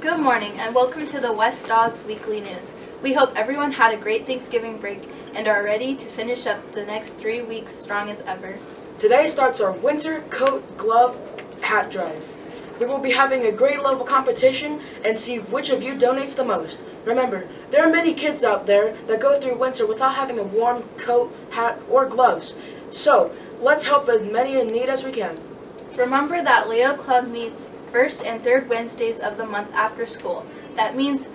Good morning and welcome to the West Dogs Weekly News. We hope everyone had a great Thanksgiving break and are ready to finish up the next three weeks strong as ever. Today starts our winter coat, glove, hat drive. We will be having a grade level competition and see which of you donates the most. Remember, there are many kids out there that go through winter without having a warm coat, hat, or gloves. So, let's help as many in need as we can. Remember that Leo Club meets first and third Wednesdays of the month after school. That means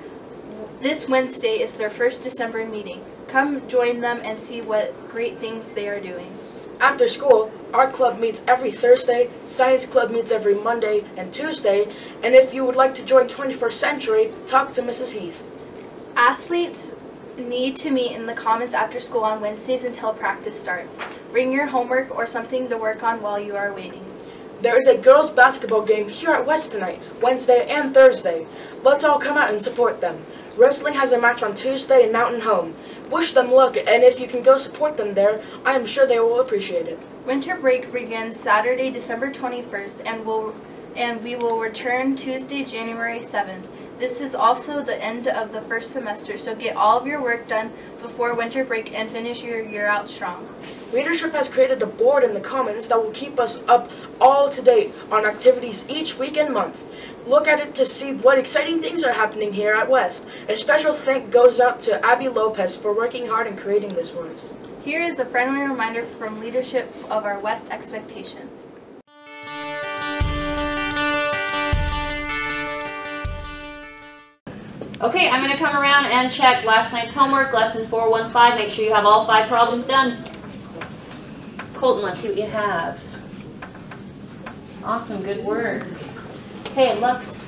this Wednesday is their first December meeting. Come join them and see what great things they are doing. After school, our club meets every Thursday, Science Club meets every Monday and Tuesday, and if you would like to join 21st Century, talk to Mrs. Heath. Athletes need to meet in the commons after school on Wednesdays until practice starts. Bring your homework or something to work on while you are waiting. There is a girls' basketball game here at West tonight, Wednesday and Thursday. Let's all come out and support them. Wrestling has a match on Tuesday in Mountain Home. Wish them luck, and if you can go support them there, I am sure they will appreciate it. Winter break begins Saturday, December 21st and will and we will return Tuesday, January 7th. This is also the end of the first semester, so get all of your work done before winter break and finish your year out strong. Leadership has created a board in the Commons that will keep us up all to date on activities each week and month. Look at it to see what exciting things are happening here at West. A special thank goes out to Abby Lopez for working hard and creating this for us. Here is a friendly reminder from leadership of our West expectations. Okay, I'm going to come around and check last night's homework, lesson 415. Make sure you have all five problems done. Colton, let's see what you have. Awesome, good work. Hey, Lux.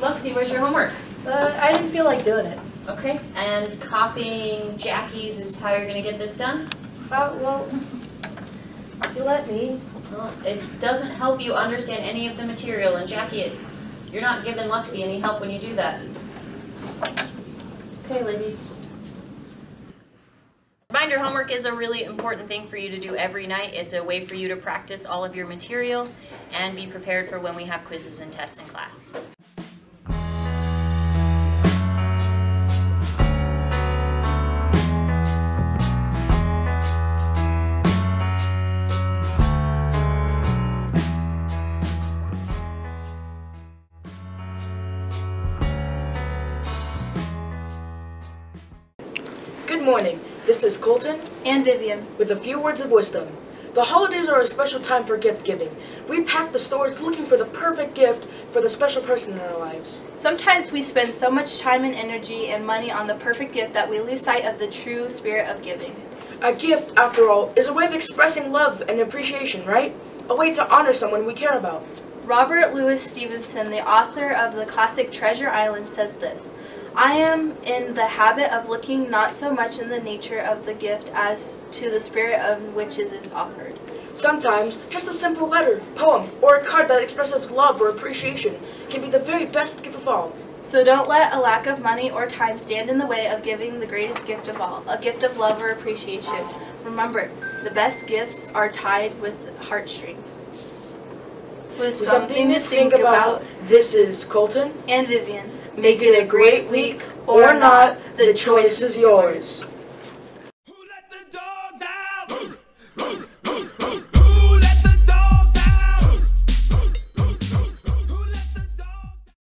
Luxie, where's your homework? Uh, I didn't feel like doing it. Okay, and copying Jackie's is how you're going to get this done? Uh, well, she let me. Well, it doesn't help you understand any of the material, and Jackie, it, you're not giving Luxie any help when you do that. Okay, ladies. Reminder homework is a really important thing for you to do every night. It's a way for you to practice all of your material and be prepared for when we have quizzes and tests in class. Good morning. This is Colton And Vivian. with a few words of wisdom. The holidays are a special time for gift giving. We pack the stores looking for the perfect gift for the special person in our lives. Sometimes we spend so much time and energy and money on the perfect gift that we lose sight of the true spirit of giving. A gift, after all, is a way of expressing love and appreciation, right? A way to honor someone we care about. Robert Louis Stevenson, the author of the classic Treasure Island, says this I am in the habit of looking not so much in the nature of the gift as to the spirit of which it is offered. Sometimes, just a simple letter, poem, or a card that expresses love or appreciation can be the very best gift of all. So don't let a lack of money or time stand in the way of giving the greatest gift of all, a gift of love or appreciation. Remember, the best gifts are tied with heartstrings. With With something to think about, this is Colton. and Vivian. Make it a great week or not, the choice is yours.